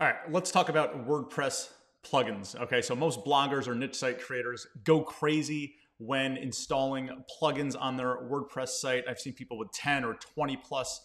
All right, let's talk about WordPress plugins. Okay, so most bloggers or niche site creators go crazy when installing plugins on their WordPress site. I've seen people with 10 or 20 plus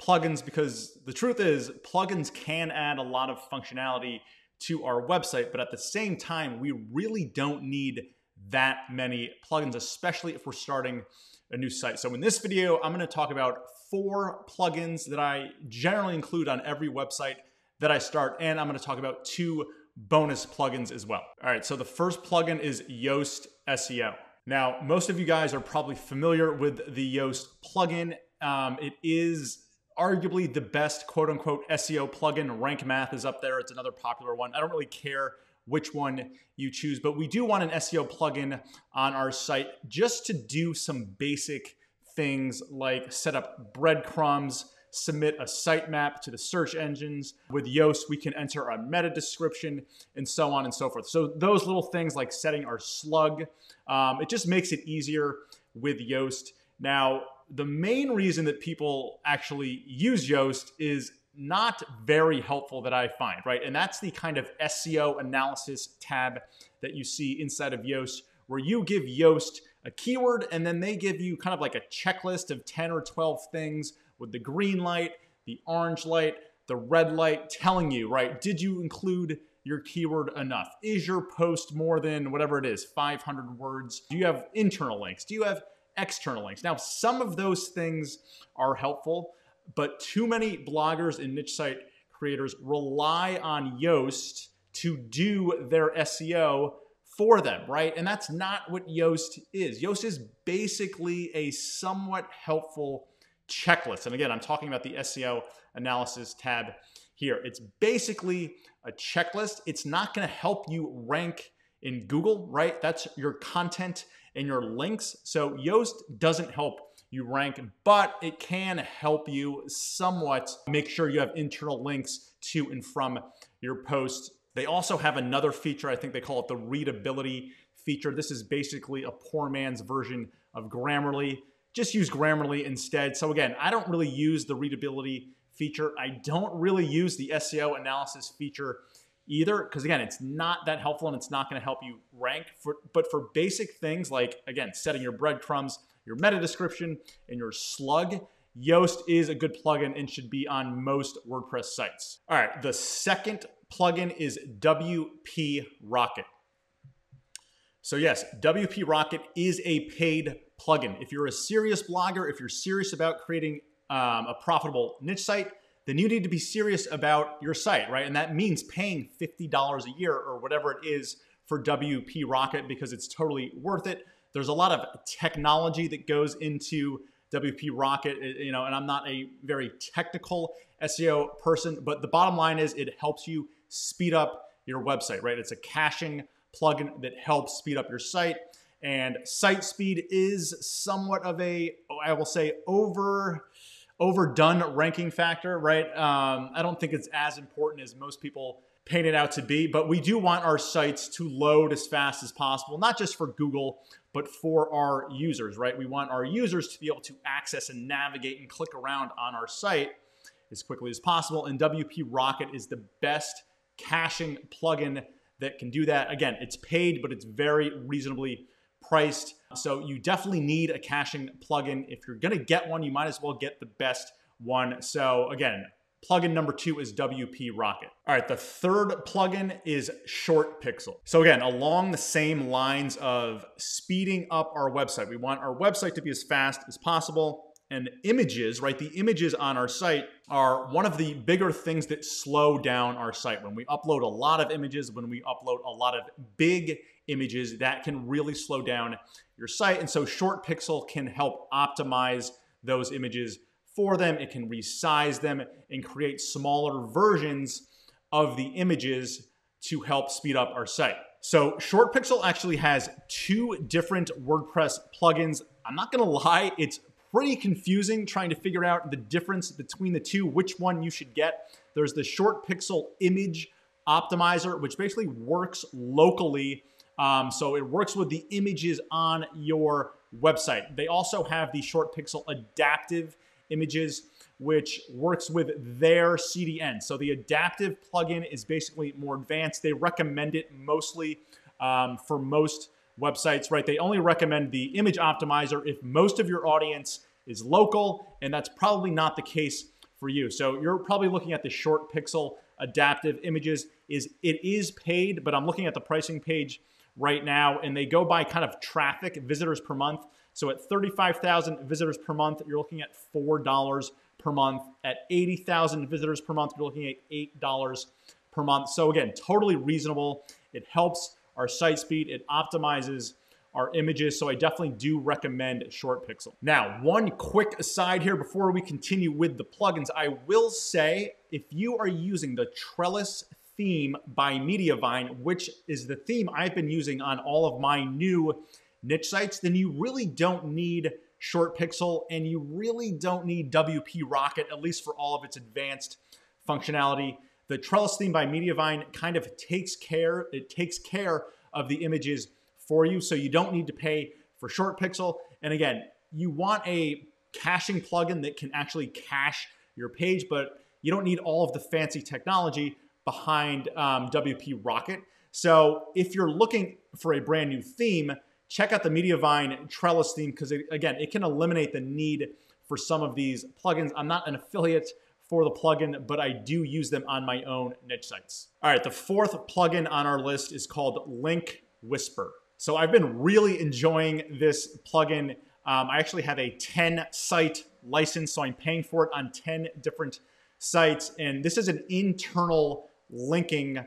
plugins because the truth is, plugins can add a lot of functionality to our website, but at the same time, we really don't need that many plugins, especially if we're starting a new site. So in this video, I'm gonna talk about four plugins that I generally include on every website that I start, and I'm gonna talk about two bonus plugins as well. All right, so the first plugin is Yoast SEO. Now, most of you guys are probably familiar with the Yoast plugin. Um, it is arguably the best quote unquote SEO plugin. Rank Math is up there, it's another popular one. I don't really care which one you choose, but we do want an SEO plugin on our site just to do some basic things like set up breadcrumbs, submit a sitemap to the search engines. With Yoast, we can enter a meta description and so on and so forth. So those little things like setting our slug, um, it just makes it easier with Yoast. Now, the main reason that people actually use Yoast is not very helpful that I find, right? And that's the kind of SEO analysis tab that you see inside of Yoast, where you give Yoast a keyword and then they give you kind of like a checklist of 10 or 12 things with the green light, the orange light, the red light telling you, right? Did you include your keyword enough? Is your post more than whatever it is, 500 words? Do you have internal links? Do you have external links? Now, some of those things are helpful, but too many bloggers and niche site creators rely on Yoast to do their SEO for them, right? And that's not what Yoast is. Yoast is basically a somewhat helpful checklist. And again, I'm talking about the SEO analysis tab here. It's basically a checklist. It's not going to help you rank in Google, right? That's your content and your links. So Yoast doesn't help you rank, but it can help you somewhat make sure you have internal links to and from your post. They also have another feature, I think they call it the readability feature. This is basically a poor man's version of Grammarly just use Grammarly instead. So again, I don't really use the readability feature. I don't really use the SEO analysis feature either because again, it's not that helpful and it's not going to help you rank. For, but for basic things like again, setting your breadcrumbs, your meta description, and your slug, Yoast is a good plugin and should be on most WordPress sites. All right, the second plugin is WP Rocket. So yes, WP Rocket is a paid plugin. If you're a serious blogger, if you're serious about creating um, a profitable niche site, then you need to be serious about your site, right? And that means paying $50 a year or whatever it is for WP Rocket because it's totally worth it. There's a lot of technology that goes into WP Rocket, you know, and I'm not a very technical SEO person, but the bottom line is it helps you speed up your website, right? It's a caching plugin that helps speed up your site. And site speed is somewhat of a, I will say, over overdone ranking factor, right? Um, I don't think it's as important as most people paint it out to be, but we do want our sites to load as fast as possible, not just for Google, but for our users, right? We want our users to be able to access and navigate and click around on our site as quickly as possible. And WP Rocket is the best caching plugin that can do that. Again, it's paid, but it's very reasonably priced. So you definitely need a caching plugin. If you're gonna get one, you might as well get the best one. So again, plugin number two is WP Rocket. All right, the third plugin is Short Pixel. So again, along the same lines of speeding up our website, we want our website to be as fast as possible and images, right? The images on our site are one of the bigger things that slow down our site. When we upload a lot of images, when we upload a lot of big images, that can really slow down your site. And so Short Pixel can help optimize those images for them. It can resize them and create smaller versions of the images to help speed up our site. So Short Pixel actually has two different WordPress plugins. I'm not gonna lie, it's pretty confusing trying to figure out the difference between the two, which one you should get. There's the short pixel image optimizer, which basically works locally. Um, so it works with the images on your website. They also have the short pixel adaptive images, which works with their CDN. So the adaptive plugin is basically more advanced. They recommend it mostly um, for most websites, right? They only recommend the image optimizer if most of your audience is local, and that's probably not the case for you. So you're probably looking at the short pixel adaptive images. Is it is paid, but I'm looking at the pricing page right now, and they go by kind of traffic visitors per month. So at 35,000 visitors per month, you're looking at four dollars per month. At 80,000 visitors per month, you're looking at eight dollars per month. So again, totally reasonable. It helps our site speed. It optimizes our images. So I definitely do recommend Short Pixel. Now, one quick aside here before we continue with the plugins, I will say if you are using the Trellis theme by Mediavine, which is the theme I've been using on all of my new niche sites, then you really don't need Short Pixel and you really don't need WP Rocket, at least for all of its advanced functionality. The Trellis theme by Mediavine kind of takes care, it takes care of the images for you. So you don't need to pay for short pixel. And again, you want a caching plugin that can actually cache your page, but you don't need all of the fancy technology behind um, WP Rocket. So if you're looking for a brand new theme, check out the Mediavine Trellis theme because again, it can eliminate the need for some of these plugins. I'm not an affiliate for the plugin, but I do use them on my own niche sites. All right, the fourth plugin on our list is called Link Whisper. So I've been really enjoying this plugin. Um, I actually have a 10 site license, so I'm paying for it on 10 different sites. And this is an internal linking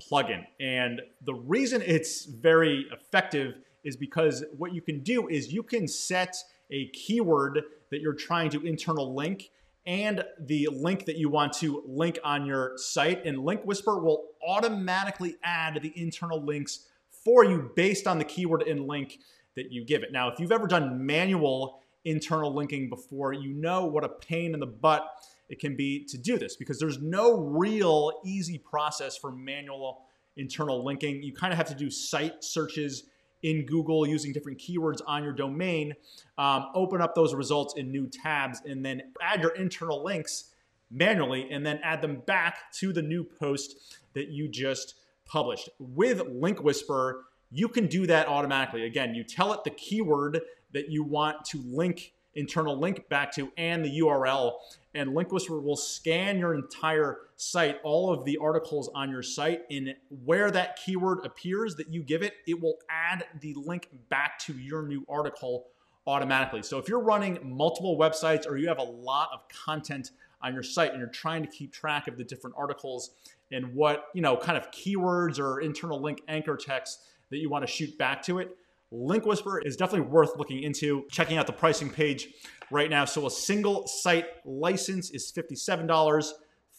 plugin. And the reason it's very effective is because what you can do is you can set a keyword that you're trying to internal link and the link that you want to link on your site. And Link Whisper will automatically add the internal links for you based on the keyword and link that you give it. Now, if you've ever done manual internal linking before, you know what a pain in the butt it can be to do this because there's no real easy process for manual internal linking. You kind of have to do site searches in Google using different keywords on your domain, um, open up those results in new tabs, and then add your internal links manually and then add them back to the new post that you just published. With Link Whisper, you can do that automatically. Again, you tell it the keyword that you want to link internal link back to and the URL. And Link Whisper will scan your entire site, all of the articles on your site, and where that keyword appears that you give it, it will add the link back to your new article automatically. So if you're running multiple websites or you have a lot of content on your site and you're trying to keep track of the different articles and what, you know, kind of keywords or internal link anchor text that you want to shoot back to it, Link Whisper is definitely worth looking into. Checking out the pricing page right now. So a single site license is $57.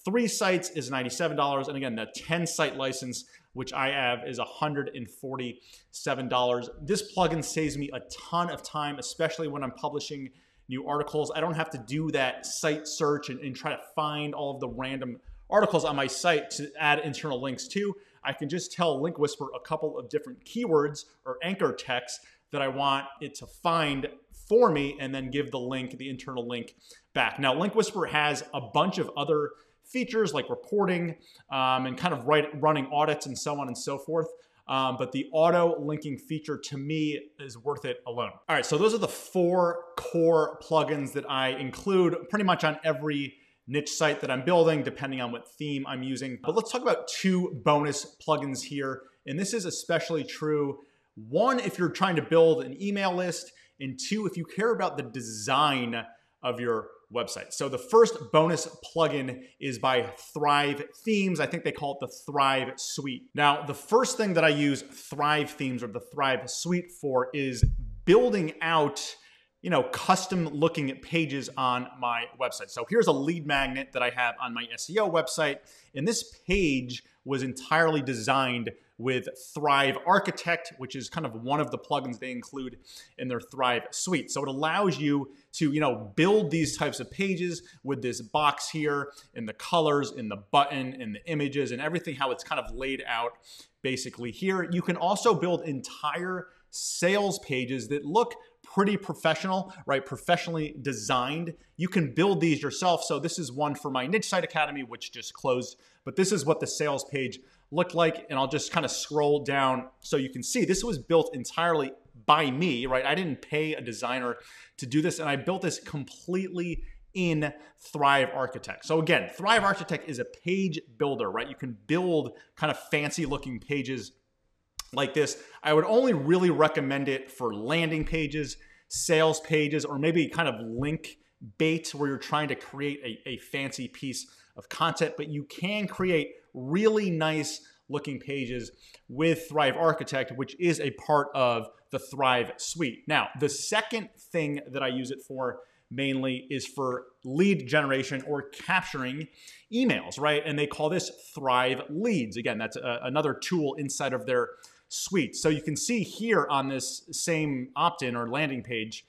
Three sites is $97. And again, the 10 site license, which I have, is $147. This plugin saves me a ton of time, especially when I'm publishing new articles. I don't have to do that site search and, and try to find all of the random articles on my site to add internal links to. I can just tell Link Whisper a couple of different keywords or anchor text that I want it to find for me and then give the link, the internal link back. Now, Link Whisper has a bunch of other features like reporting um, and kind of write, running audits and so on and so forth. Um, but the auto linking feature to me is worth it alone. All right, so those are the four core plugins that I include pretty much on every niche site that I'm building, depending on what theme I'm using. But let's talk about two bonus plugins here. And this is especially true, one, if you're trying to build an email list, and two, if you care about the design of your website. So the first bonus plugin is by Thrive Themes. I think they call it the Thrive Suite. Now, the first thing that I use Thrive Themes or the Thrive Suite for is building out you know, custom looking pages on my website. So here's a lead magnet that I have on my SEO website. And this page was entirely designed with Thrive Architect, which is kind of one of the plugins they include in their Thrive suite. So it allows you to, you know, build these types of pages with this box here and the colors and the button and the images and everything, how it's kind of laid out basically here. You can also build entire sales pages that look pretty professional, right? Professionally designed. You can build these yourself. So this is one for my Niche Site Academy, which just closed, but this is what the sales page looked like. And I'll just kind of scroll down so you can see this was built entirely by me, right? I didn't pay a designer to do this, and I built this completely in Thrive Architect. So again, Thrive Architect is a page builder, right? You can build kind of fancy looking pages like this. I would only really recommend it for landing pages, sales pages, or maybe kind of link bait where you're trying to create a, a fancy piece of content, but you can create really nice looking pages with Thrive Architect, which is a part of the Thrive suite. Now, the second thing that I use it for mainly is for lead generation or capturing emails, right? And they call this Thrive Leads. Again, that's a, another tool inside of their suite. So you can see here on this same opt in or landing page,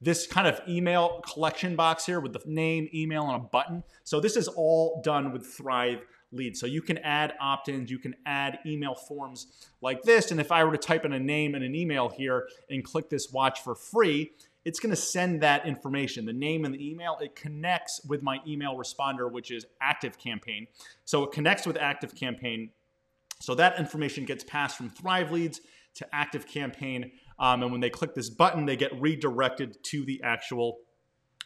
this kind of email collection box here with the name, email, and a button. So this is all done with Thrive leads. So you can add opt-ins, you can add email forms like this. And if I were to type in a name and an email here and click this watch for free, it's going to send that information, the name and the email. It connects with my email responder, which is ActiveCampaign. So it connects with ActiveCampaign. So that information gets passed from Thrive Leads to ActiveCampaign. Um, and when they click this button, they get redirected to the actual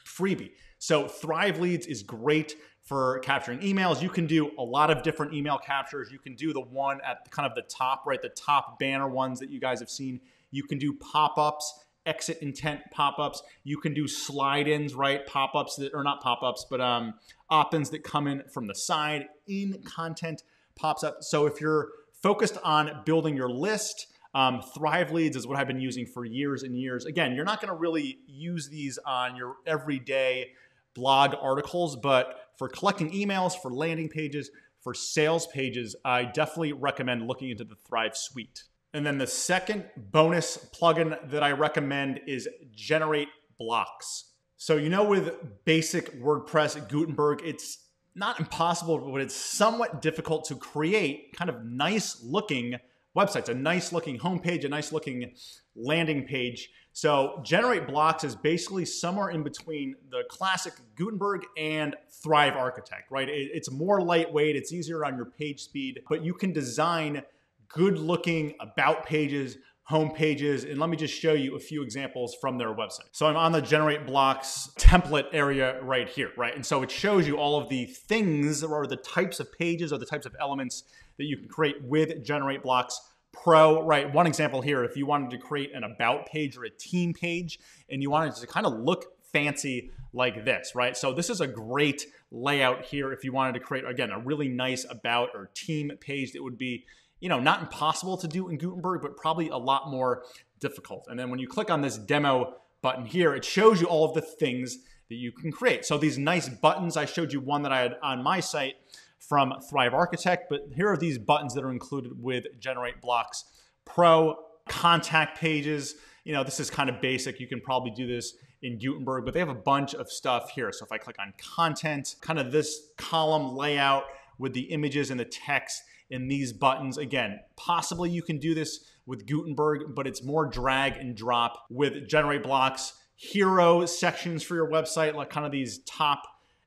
freebie. So Thrive Leads is great for capturing emails. You can do a lot of different email captures. You can do the one at kind of the top, right? The top banner ones that you guys have seen. You can do pop ups, exit intent pop ups. You can do slide ins, right? Pop ups that are not pop ups, but um, opt ins that come in from the side in content pops up. So if you're focused on building your list, um, Thrive Leads is what I've been using for years and years. Again, you're not going to really use these on your everyday blog articles, but for collecting emails, for landing pages, for sales pages, I definitely recommend looking into the Thrive Suite. And then the second bonus plugin that I recommend is Generate Blocks. So, you know, with basic WordPress Gutenberg, it's not impossible, but it's somewhat difficult to create kind of nice looking websites, a nice looking homepage, a nice looking landing page. So Generate Blocks is basically somewhere in between the classic Gutenberg and Thrive Architect, right? It's more lightweight, it's easier on your page speed, but you can design good looking about pages, home pages, and let me just show you a few examples from their website. So I'm on the Generate Blocks template area right here, right? And so it shows you all of the things or the types of pages or the types of elements that you can create with Generate Blocks Pro, right? One example here, if you wanted to create an about page or a team page and you wanted to kind of look fancy like this, right? So this is a great layout here if you wanted to create, again, a really nice about or team page that would be, you know, not impossible to do in Gutenberg, but probably a lot more difficult. And then when you click on this demo button here, it shows you all of the things that you can create. So these nice buttons, I showed you one that I had on my site from Thrive Architect, but here are these buttons that are included with Generate Blocks Pro, contact pages. You know, this is kind of basic. You can probably do this in Gutenberg, but they have a bunch of stuff here. So if I click on content, kind of this column layout with the images and the text in these buttons. Again, possibly you can do this with Gutenberg, but it's more drag and drop with Generate Blocks. Hero sections for your website, like kind of these top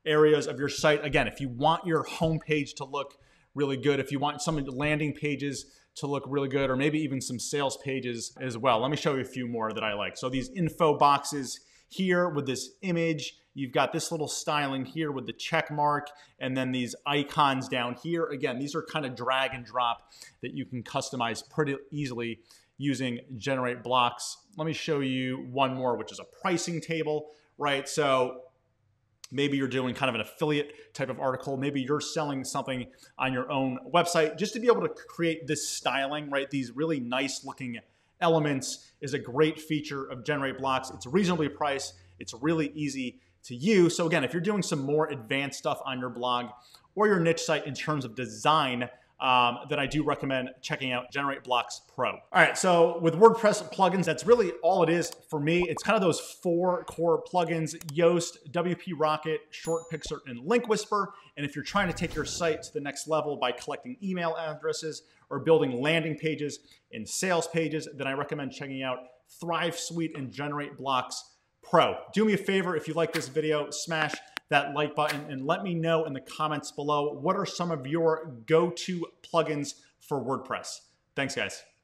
areas of your site. Again, if you want your homepage to look really good, if you want some landing pages to look really good, or maybe even some sales pages as well. Let me show you a few more that I like. So these info boxes here with this image, you've got this little styling here with the check mark, and then these icons down here. Again, these are kind of drag and drop that you can customize pretty easily using Generate Blocks. Let me show you one more, which is a pricing table, right? So Maybe you're doing kind of an affiliate type of article. Maybe you're selling something on your own website. Just to be able to create this styling, right? These really nice looking elements is a great feature of Generate Blocks. It's reasonably priced. It's really easy to use. So again, if you're doing some more advanced stuff on your blog or your niche site in terms of design, um, then I do recommend checking out Generate Blocks Pro. All right, so with WordPress plugins, that's really all it is for me. It's kind of those four core plugins, Yoast, WP Rocket, Short Pixel, and Link Whisper. And if you're trying to take your site to the next level by collecting email addresses or building landing pages and sales pages, then I recommend checking out Thrive Suite and Generate Blocks Pro. Do me a favor, if you like this video, smash that like button and let me know in the comments below what are some of your go-to plugins for WordPress. Thanks, guys.